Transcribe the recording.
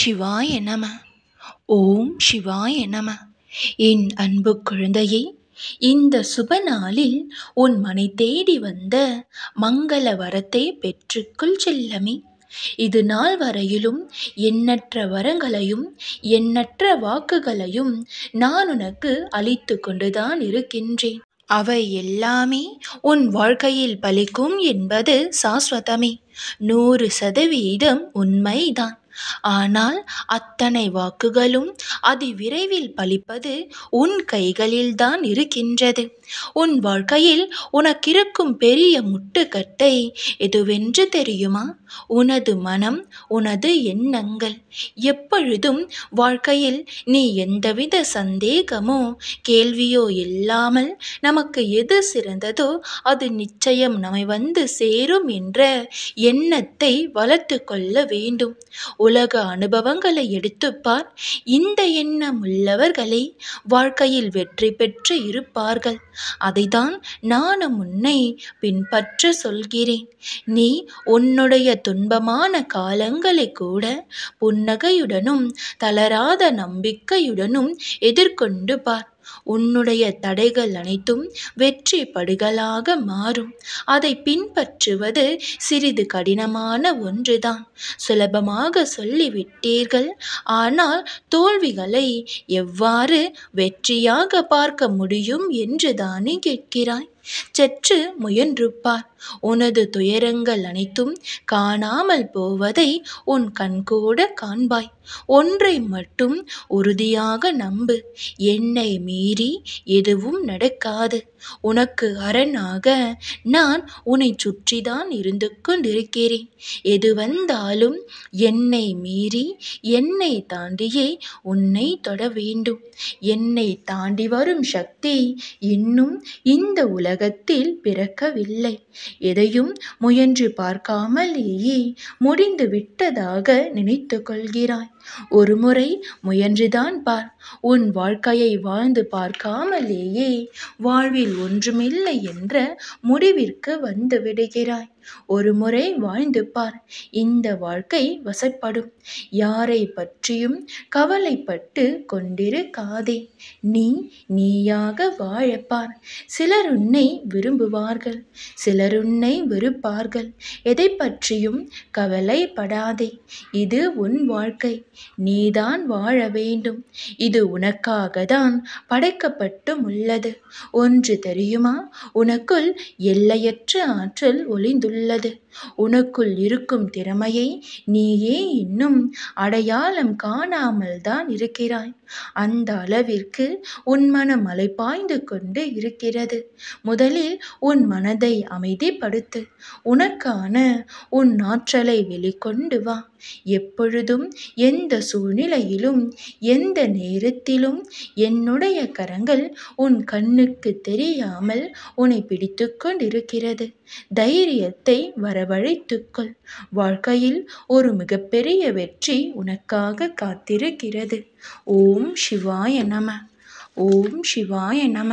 சிவாய நம. ஓம் சிவாய நம. என் அன்பு குழந்தையே இந்த சுப நாளில் உன் மனை தேடி வந்த மங்கள வரத்தை பெற்றுக்குள் செல்லமே. இது நாள் வரையிலும் எண்ணற்ற வரங்களையும் எண்ணற்ற வாக்குகளையும் நான் உனக்கு அளித்து கொண்டுதான் இருக்கின்றேன். அவை எல்லாமே உன் வாழ்க்கையில் பலிக்கும் என்பது சாஸ்வதமே. நூறு சதவீதம் உண்மைதான். ஆனால் அத்தனை வாக்குகளும் அதி விரைவில் பலிப்பது உன் கைகளில்தான் இருக்கின்றது. உன் வாழ்க்கையில் உனக்கிருக்கும் பெரிய முட்டுக்கட்டை எதுவென்று தெரியுமா? உனது மனம் உனது எண்ணங்கள். எப்பொழுதும் வாழ்க்கையில் நீ எந்தவித சந்தேகமோ கேள்வியோ இல்லாமல் நமக்கு எது சிறந்ததோ அது நிச்சயம் நம்மை வந்து சேரும் என்ற எண்ணத்தை வளர்த்து கொள்ள வேண்டும். உலக அனுபவங்களை எடுத்துப்பார். இந்த எண்ணம் உள்ளவர்களே வாழ்க்கையில் வெற்றி பெற்று இருப்பார்கள். அதைதான் நானும் உன்னை பின்பற்ற சொல்கிறேன். நீ உன்னுடைய துன்பமான காலங்களை கூட புன்னகையுடனும் தளராத நம்பிக்கையுடனும் எதிர்கொண்டு பார். உன்னுடைய தடைகள் அனைத்தும் வெற்றி படுகளாக மாறும். அதை பின்பற்றுவது சிறிது கடினமான ஒன்றுதான். சுலபமாக சொல்லிவிட்டீர்கள். ஆனால் தோல்விகளை எவ்வாறு வெற்றியாக பார்க்க முடியும் என்றுதானே கேட்கிறாய். சற்று முயன்றுப்பார் உனது துயரங்கள் அனைத்தும் காணாமல் போவதை உன் கண்கூட காண்பாய். ஒன்றை மட்டும் உறுதியாக நம்பு. என்னை மீறி எதுவும் நடக்காது. உனக்கு அரணாக நான் உன்னை சுற்றிதான் இருந்து கொண்டிருக்கிறேன். எது வந்தாலும் என்னை மீறி என்னை தாண்டியே உன்னை தொட வேண்டும். என்னை தாண்டி வரும் சக்தி இன்னும் இந்த உலகத்தில் பிறக்கவில்லை. எதையும் முயன்று பார்க்காமலேயே முடிந்து விட்டதாக நினைத்து கொள்கிறாய். ஒரு முறை முயன்றுதான் பார். உன் வாழ்க்கையை வாழ்ந்து பார்க்காமலேயே வாழ்வில் ஒன்றுமில்லை என்ற முடிவிற்கு வந்து விடுகிறாய். ஒரு முறை வாழ்ந்து பார். இந்த வாழ்க்கை வசப்படும். யாரை பற்றியும் கவலைப்பட்டு கொண்டிருக்காதே. நீ நீயாக வாழப்பார் சிலர் உன்னை விரும்புவார்கள். சிலர் உன்னை வெறுப்பார்கள். எதை பற்றியும் கவலைப்படாதே. இது உன் வாழ்க்கை. நீதான் வாழ வேண்டும். இது உனக்காக தான் படைக்கப்பட்டும் உள்ளது. ஒன்று தெரியுமா? உனக்குள் எல்லையற்ற ஆற்றல் ஒளிந்துள்ளது. உனக்குள் இருக்கும் திறமையை நீயே இன்னும் அடையாளம் காணாமல் தான் இருக்கிறாய். அந்த அளவிற்கு உன் மனம் அலைப்பாய்ந்து கொண்டு இருக்கிறது. முதலில் உன் மனதை அமைதிப்படுத்து. உனக்கான உன் ஆற்றலை வெளிக்கொண்டு வா. எப்பொழுதும் எந்த சூழ்நிலையிலும் எந்த நேரத்திலும் என்னுடைய கரங்கள் உன் கண்ணுக்கு தெரியாமல் உன்னை பிடித்து கொண்டிருக்கிறது. தைரியத்தை வரவழைத்துக்கொள். வாழ்க்கையில் ஒரு மிகப்பெரிய வெற்றி உனக்காக காத்திருக்கிறது. ஓம் சிவாய நம. ஓம் சிவாய நம.